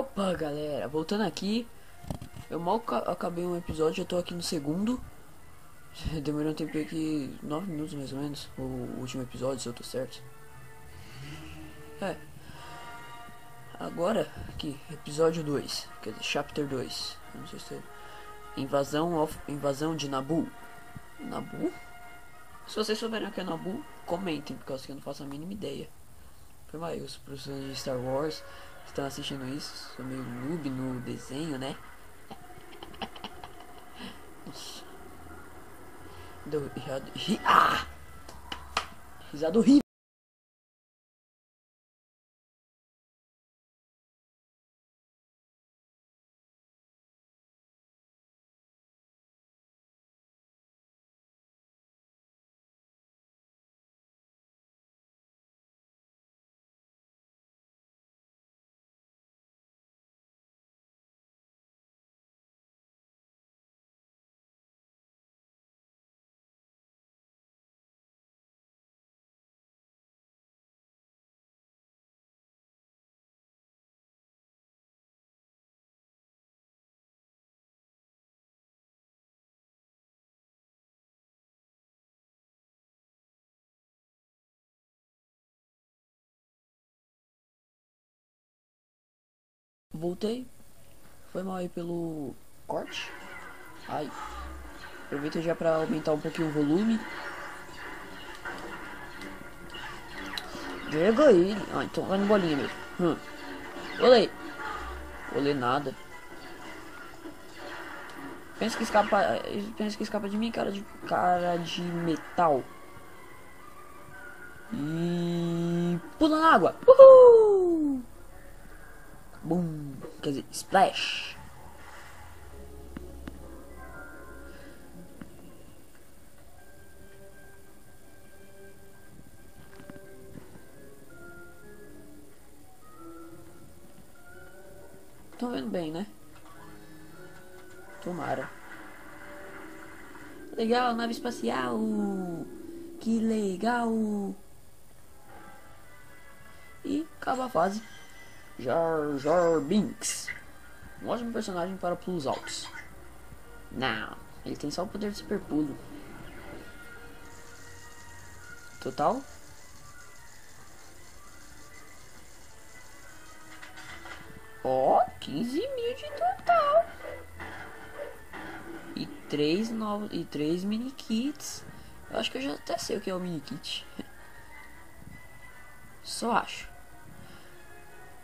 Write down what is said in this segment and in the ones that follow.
Opa, galera, voltando aqui. Eu mal acabei um episódio, já tô aqui no segundo. Demorou um tempo aqui, 9 minutos mais ou menos, o último episódio, se eu tô certo. É. Agora, aqui, episódio 2, quer dizer, chapter 2. Não sei se é. Invasão, of, invasão de Nabu. Nabu? Se vocês souberem o que é Nabu, comentem, porque eu não faço a mínima ideia. Foi mais, os professores de Star Wars estão assistindo isso. Sou meio noob no desenho, né? Risada. Ri, ah! Risada horrível. Voltei. Foi mal aí pelo corte. Ai. Aproveita já pra aumentar um pouquinho o volume. Pega ele. Ah, então vai no bolinha mesmo. Hum. Olê. Olê nada. Pensa que escapa. Pensa que escapa de mim, cara de. cara de metal. E. pula na água. Uhul! Boom. Quer dizer, splash. Tô vendo bem, né? Tomara. Legal, nave espacial. Que legal. E acaba a fase. Jar Jar Binks. Um ótimo personagem para pulos altos. Não, ele tem só o poder de super pulo. Total? Ó, oh, 15 mil de total. E três novos e três mini kits. Eu acho que eu já até sei o que é o mini kit. Só acho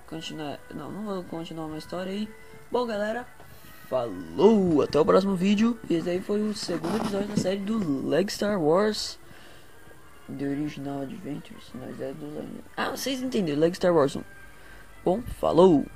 continuar. Não, não vou continuar uma história aí. Bom, galera, falou! Até o próximo vídeo. Esse aí foi o segundo episódio da série do Leg Star Wars. The Original Adventures. É do. Ah, vocês entenderam, Leg Star Wars 1. Bom, falou!